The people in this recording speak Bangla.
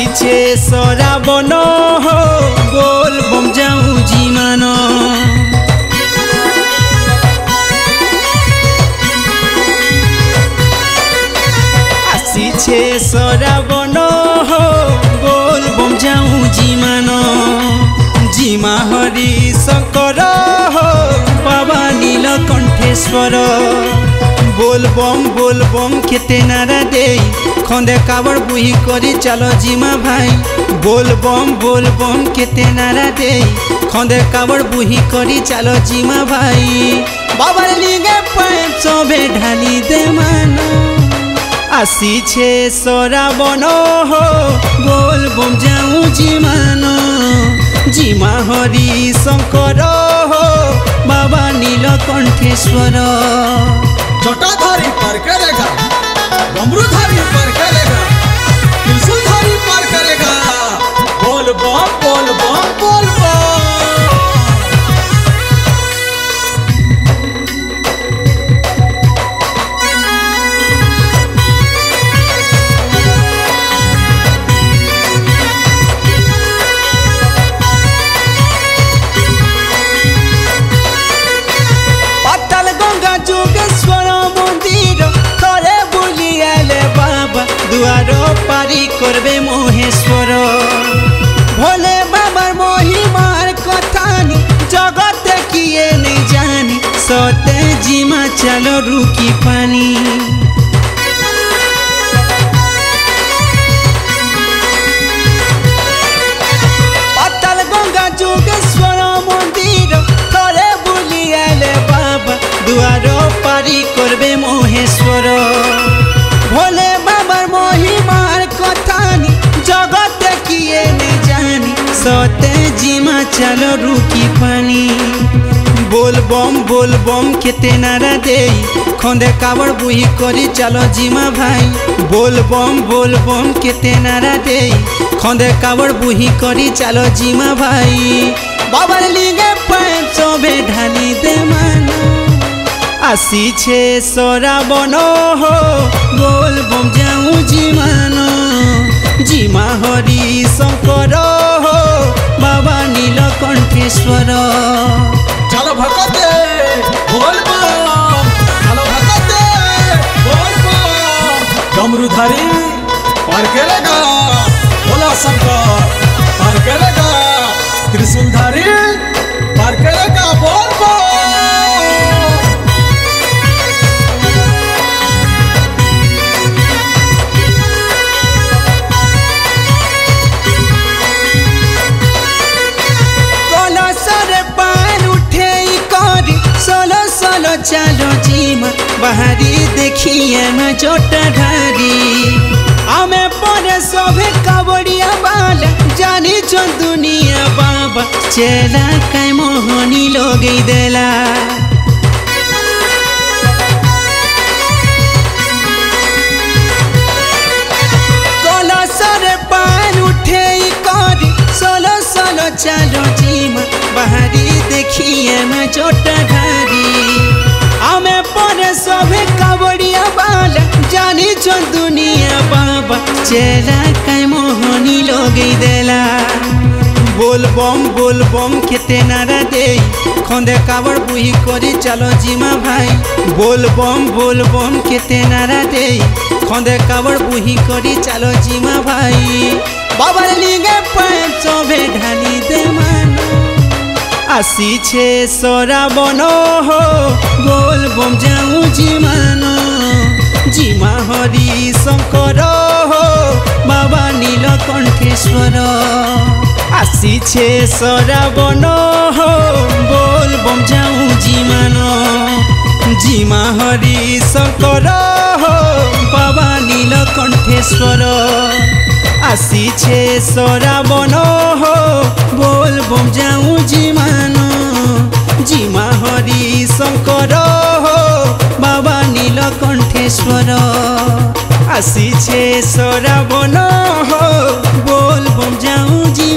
पीछे सोरा बनो हो गोल बम जाऊं जी मानो আসিছে সরাবন হো, গোল বম যাও জিমান জিমা হরি শঙ্কৰ হো, বাবা নীল কণ্ঠেশ্বৰ বোলবম বোলবম খেতে নারা দেই। খন্দে কাবড় বুহি করি, চালো জিমা ভাই। বোলবম বোলবম খেতে নারা দেই। খন্দে কাবড় বুহি করি, চালো জিমা ভাই। বাবার লিগে পাইপ সবে ঢালি দে মানো। আসিছে সরাবন বোলবম যাও জিমানো। জিমা হরি শঙ্কর বাবা নীলকণ্ঠেশ্বর छोटा पर करेगा डमरू पर करेगा त्रिशूल पर करेगा बोल बम बोल बम। পারি করবে মহেশ্বর। ভোলে বাবার মহিমার কথা জগতে কিয়ে নেই জানি, সতে জিমা চালো রুকি পানি। দুয়ার পারি করবে চলো রুকি পানি বোলবম বোলবম খেতে নারা দেই খন্দে কাবড় বুহি করি চলো জিমা ভাই বোলবম বোলবম খেতে নারা দেই খন্দে কাবড় বুহি করি চলো জিমা ভাই বাবার লিগে পাঁচ চবে ঢালি দে মানা আসিছে সরাবন হো বোলবম যাও জিমানো জিমা হরি শঙ্কর ईश्वर। चलो भकते चलो भकते डमरू धरी पार भोला शंकर पार সোলো চালো জিমা বাহারি দেখিয়ে মে চোটা ঢারি আমি পরে সবে কাবড়িয়া বালা জানিছ দুনিয়া বাবা চেলা কাই মোহনি লগেই দেলা কলসরে পান উঠে করি সোলো সোলো চালো দিছ দুনিয়া বাবা। চেলা কাই মোহনি লগেই দেলা। বোলবম বোলবম খেতে নারা দেই। খন্দে কাবড় বুহি করি, চালো জিমা ভাই। বোলবম বোলবম খেতে নারা দেই। খন্দে কাবড় বুহি করি, চালো জিমা ভাই। বাবার লিগে পাঁচ চবে ঢালি দে মানো। আসিছে সরা বন গোলবম যাও জিমানো। জিমা হরি শঙ্কর, বাবা নীলকণ্ঠেশ্বর আসিছে সরাবন হো বল বম যাও জিমান। জিমা হরি শঙ্কর, বাবা নীলকণ্ঠেশ্বর আসিছে সরাবন হো বল বম যাও জিমান। জিমা হরি শঙ্কর ମହେଶ୍ୱର ଆସିଛେ ସରାବନ ବୋଲ ବମ୍ ଯାଉଛି